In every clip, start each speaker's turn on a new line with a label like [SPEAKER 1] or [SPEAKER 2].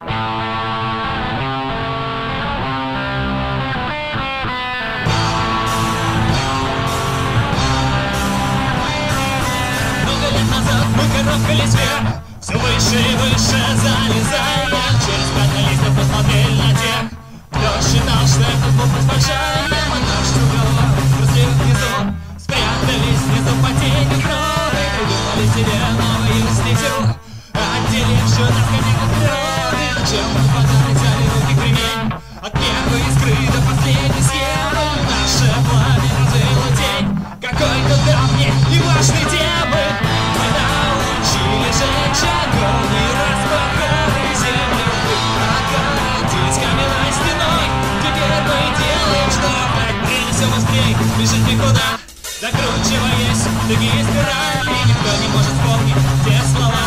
[SPEAKER 1] Много лет назад мы карабкались вверх Все выше и выше залезая Чем попадали руки кремень От первой искры до последней схемы Наше пламя развело день, Какой-то давний и важный день. Мы научили жечь огонь, и распахали землю Прокатить каменной стеной Теперь мы делаем, что Прогнемся быстрее, бежит никуда Закручиваясь, другие спирали Никто не может вспомнить те слова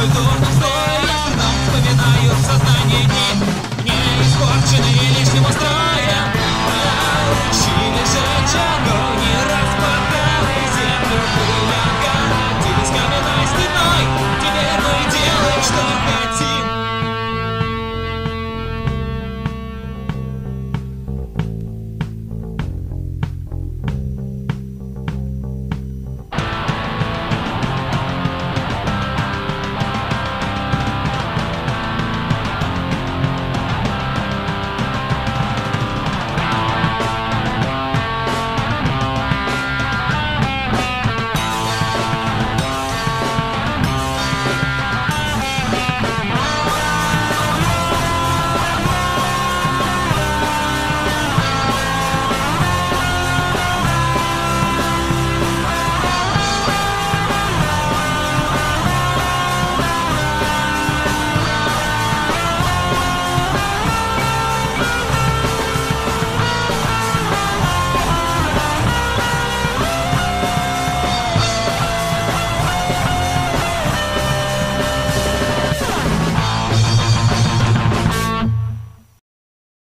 [SPEAKER 1] что это.